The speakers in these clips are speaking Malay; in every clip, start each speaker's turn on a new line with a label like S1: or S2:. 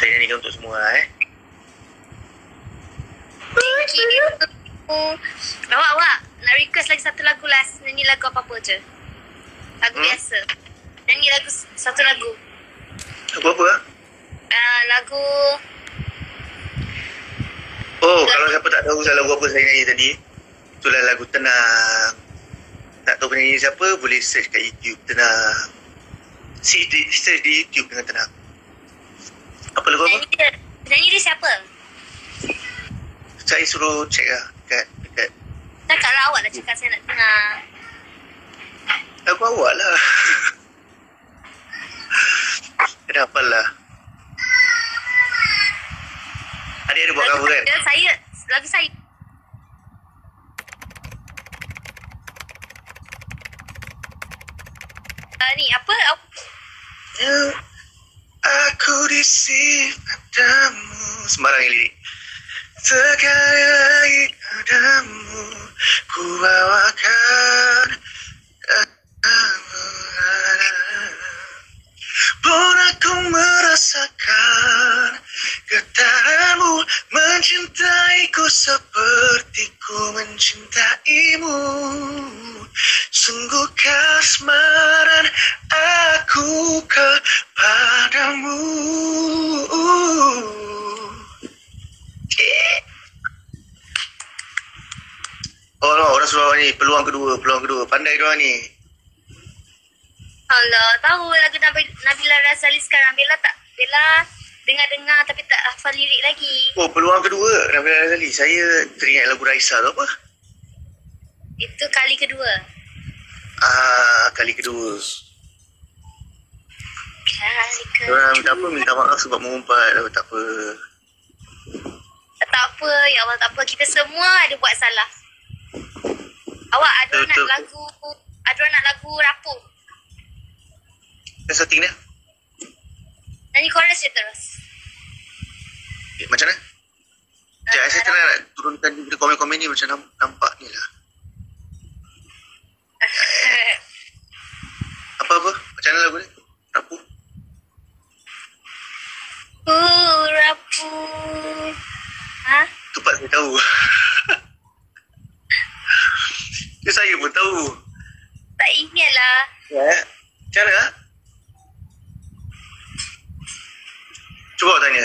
S1: Saya nyanyikan untuk semua eh.
S2: Thank you. Awak, awak. Nak request lagi satu lagu last. Nyanyi lagu apa-apa je. Lagu
S1: Hmm?
S2: biasa. Nyanyi lagu, satu lagu.
S1: Apa-apa ah?
S2: Uh, lagu
S1: Oh, kalau siapa tak tahu saya lagu apa saya nyanyi tadi, itulah lagu Tenang. Tak tahu penyanyi siapa, boleh search kat YouTube Tenang. Si di, search di YouTube dengan Tenang. Apa lagu apa?
S2: nyanyi dia. Dia siapa?
S1: Saya suruh check lah dekat, dekat
S2: Cakap lah awak lah cakap saya nak dengar.
S1: lagu awak lah. Kenapa lah? Adik ada buat
S2: Lagu
S1: cover kan?
S2: saya, saya, lagu saya. Uh, ni apa? apa?
S1: Aku di sini padamu Sembarang lirik. Sekali lagi padamu Ku bawakan Suruh ni peluang kedua, peluang kedua. Pandai dia ni.
S2: Allah, tahu lagu Nabi, Nabila Razali sekarang. Bella tak, Bella dengar-dengar tapi tak hafal lirik lagi.
S1: Oh, peluang kedua. Nabila Razali. Saya teringat lagu Raisa tu apa?
S2: Itu kali kedua.
S1: Ah, kali kedua.
S2: Kali
S1: Orang minta apa? Minta maaf sebab mengumpat. Oh, tak apa.
S2: Tak apa, ya Allah tak apa. Kita semua ada buat salah. Awak ada nak
S1: betul.
S2: lagu, ada nak lagu rapuh.
S1: Dah setting dah?
S2: Nyanyi chorus je terus.
S1: Eh, macam mana? Sekejap, saya tengah nak turunkan di komen-komen ni macam namp- nampak ni lah. Apa-apa? Macam mana lagu ni? Rapuh?
S2: Uh, rapuh. Ha?
S1: Tu part saya tahu. Itu saya pun tahu.
S2: Tak ingat lah.
S1: Ya. Macam mana? ah? Cuba tanya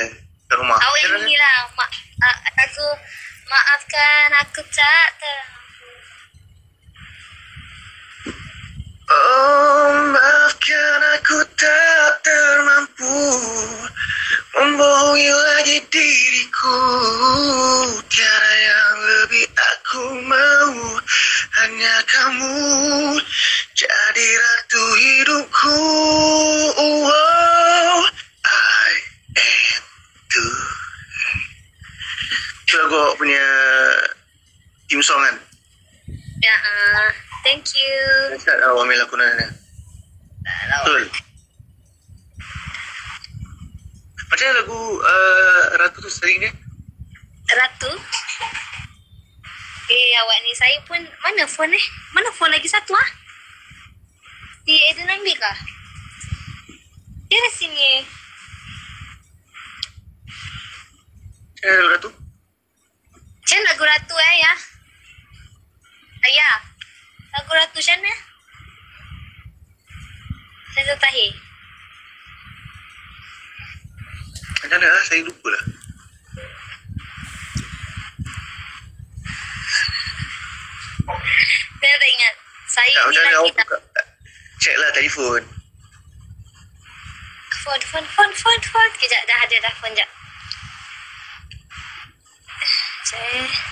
S1: kat rumah.
S2: Awak yang ni lah. Ma, uh, aku, maafkan aku tak tahu.
S1: Oh, maafkan aku tak termampu membohongi lagi diriku.
S2: Thank you.
S1: Ustaz awak ambil lakonan ni. Betul. Macam lagu uh, Ratu tu sering dia?
S2: Ratu. Eh, awak ni saya pun, mana phone eh? Mana phone lagi satu ah? Si Eden ambil kah? Dia dah sini.
S1: Mana lagu Ratu?
S2: Macam lagu Ratu eh, ya? Ayah, lagu Ratu macam mana? Saya tak tahu.
S1: Macam mana? ah? Saya lupa lah.
S2: Saya tak ingat. Saya
S1: Tak,
S2: ni lagi
S1: buka? Check lah telefon.
S2: phone, phone, phone, phone, phone. Kejap, dah ada dah phone, jap. Cek.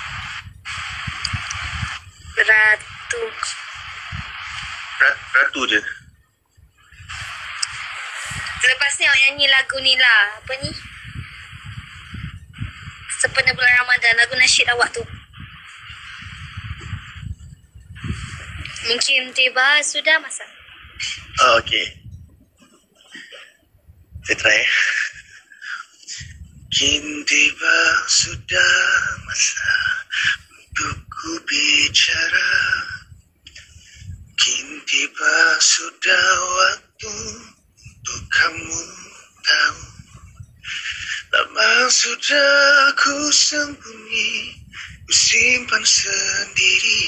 S2: Ratu.
S1: Rat, Ratu je.
S2: Lepas ni awak nyanyi lagu ni lah. Apa ni? Sempena bulan Ramadan. Lagu nasyid awak tu. Mungkin tiba sudah masa.
S1: Oh, okay. Saya try. eh. Kini tiba sudah masa untuk ku bicara. Kini tiba sudah waktu untuk kamu tahu. Sudah ku sembunyi Ku simpan sendiri.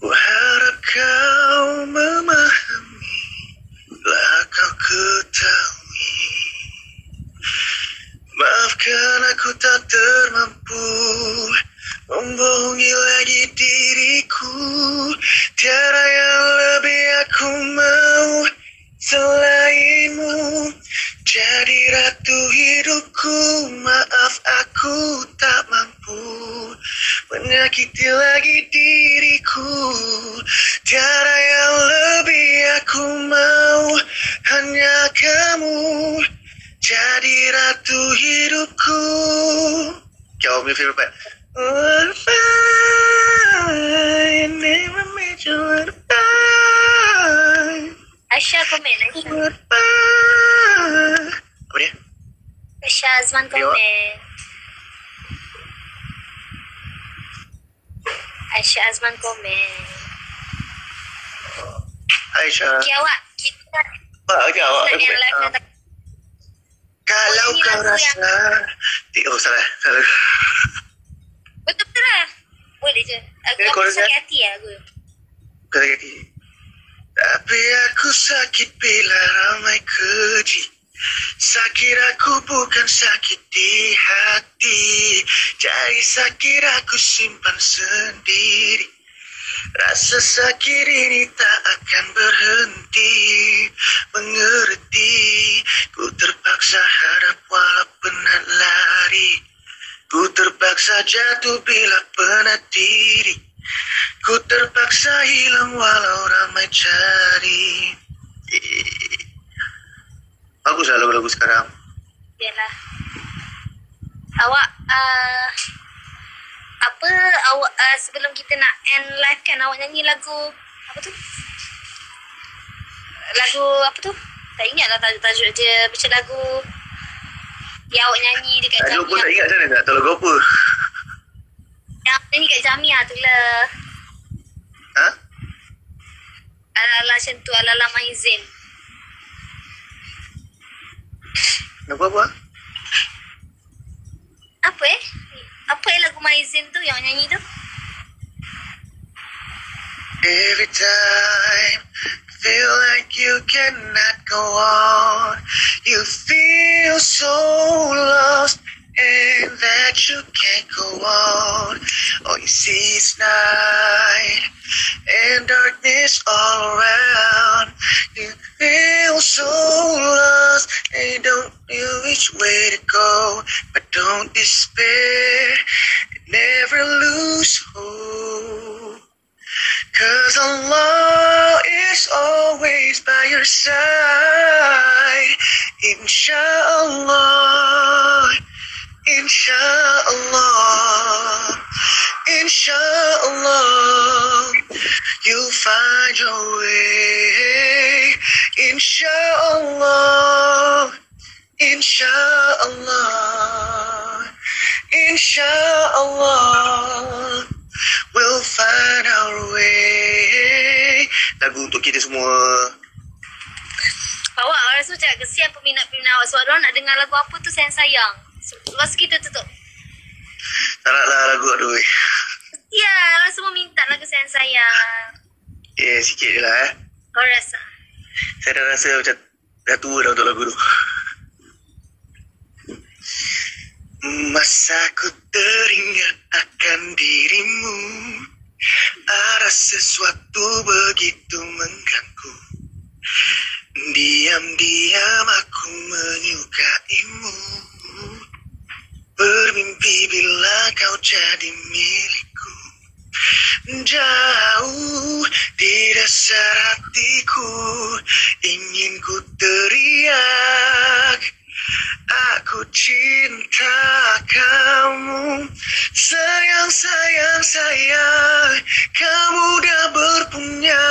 S1: Ku harap kau memahami Bila kau ketahui. Maafkan aku tak termampu Membohongi Jadi ratu hidupku Kau punya favorite part What if I never made you what if I
S2: Aisyah komen, Aisyah.
S1: what if I Apa dia?
S2: Aisyah Azman komen. Aisyah Azman komen.
S1: Aisyah
S2: Okay, awak. Kita
S1: Pak ke awak
S2: nak yang live
S1: Ah,
S2: yang
S1: rasa Oh salah. Salah.
S2: Betul-betul lah. Boleh je. Aku
S1: Eh,
S2: aku sakit hati lah aku.
S1: Kau sakit hati. Tapi aku sakit bila ramai keji. Sakit aku bukan sakit di hati. Jadi sakit aku simpan sendiri Rasa sakit ini tak akan berhenti. Mengerti Ku terpaksa hadap walau penat lari. Ku terpaksa jatuh bila penat diri. Ku terpaksa hilang walau ramai cari. Bagus lagu-lagu sekarang.
S2: Yalah. Awak uh, apa awak uh, sebelum kita nak end live kan awak nyanyi lagu apa tu? Lagu apa tu? Tak ingat lah tajuk-tajuk dia macam lagu yang awak nyanyi dekat
S1: Tajuk pun tak ingat macam mana tak tahu lagu apa
S2: Yang nyanyi kat Jamia tu lah.
S1: Ha?
S2: Ala-ala macam tu, ala-ala maizin.
S1: Lagu apa?
S2: Apa eh? Apa eh lagu maizin tu yang nyanyi tu?
S1: Every time feel like you cannot go on You feel so lost and that you can't go on All you see is night and darkness all around You feel so lost and don't know which way to go But don't despair, never lose hope Cause Allah is always by your side. Inshallah, Inshallah, Inshallah, you'll find your way. Inshallah, Inshallah, Inshallah. We'll find our way. Lagu untuk kita semua.
S2: Awak rasa macam kesian peminat-peminat awak sebab nak dengar lagu apa tu sayang-sayang. Lepas kita tutup.
S1: Tak nak lah lagu aduh.
S2: Ya, orang semua minta lagu sayang-sayang.
S1: Ya, yeah, sikit je lah eh.
S2: Kau rasa?
S1: Saya dah rasa macam dah tua dah untuk lagu tu. Masa ku teringat akan dirimu. Ada sesuatu begitu mengganggu. Diam-diam aku menyukaimu. Bermimpi bila kau jadi milikku. Jauh di dasar hatiku Ingin ku teriak Aku cinta kamu. Sayang, sayang, sayang Kamu dah berpunya.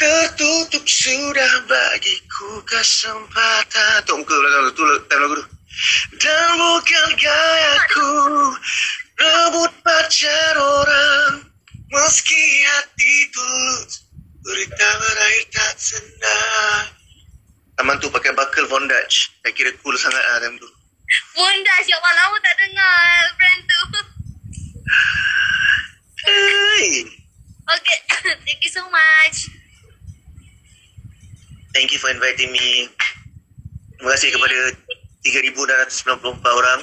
S1: Tertutup sudah bagiku kesempatan. Tok muka belakang tu, tu time lagu tu Dan bukan gayaku. Rebut pacar orang. Meski hati tulus Dutch. Saya kira cool sangat lah time tu.
S2: Bunda siapa lama tak dengar friend tu.
S1: Hai.
S2: Okay, thank you so much.
S1: Thank you for inviting me. Terima kasih kepada 3,694 orang.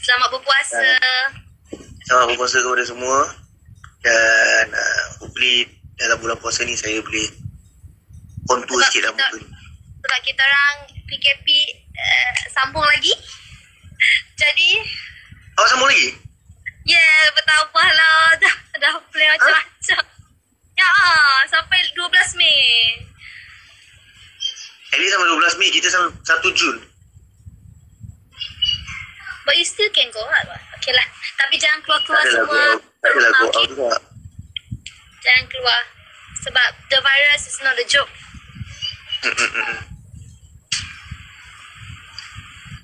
S2: Selamat berpuasa.
S1: Selamat berpuasa kepada semua. Dan uh, hopefully dalam bulan puasa ni saya boleh kontur sikit lah
S2: kita-
S1: muka ni.
S2: Sebab kita orang PKP uh, sambung lagi. Jadi,
S1: Awak sambung lagi?
S2: ya yeah, bertambah lah. Dah, dah play macam-macam. Ya, ah, sampai 12 Mei.
S1: Least sampai 12 Mei, kita sampai 1 Jun.
S2: But you still can go out. Okay lah. Tapi jangan keluar-keluar
S1: Tak adalah go
S2: semua.
S1: Tak adalah go out juga.
S2: Jangan keluar. Sebab the virus is not a joke.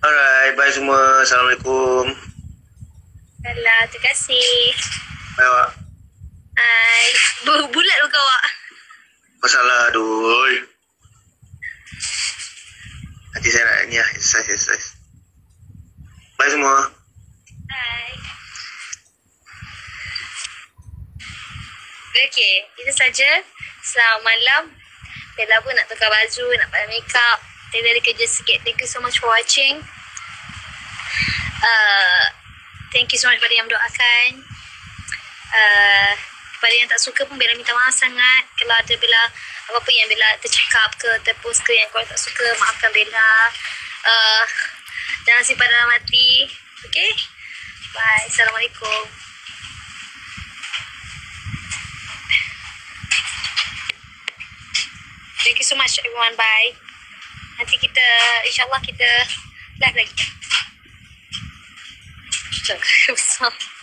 S1: Alright, bye semua. Assalamualaikum.
S2: Alah, terima kasih.
S1: Bye awak.
S2: Hai. Bu- Bulat muka awak.
S1: Masalah aduh. Nanti saya nak ni lah, exercise, exercise. Bye semua.
S2: Hai. Okay, itu saja. Selamat malam. Bella pun nak tukar baju, nak pakai makeup. Tadi ada kerja sikit. Thank you so much for watching. Uh, thank you so much pada yang mendoakan. Uh, kepada yang tak suka pun Bella minta maaf sangat. Kalau ada Bella apa-apa yang Bella tercakap ke, terpost ke yang korang tak suka, maafkan. Uh, jangan simpan dalam hati. Okay? Bye. Assalamualaikum. Thank you so much everyone. Bye. Nanti kita insyaAllah kita live lagi. Jangan besar.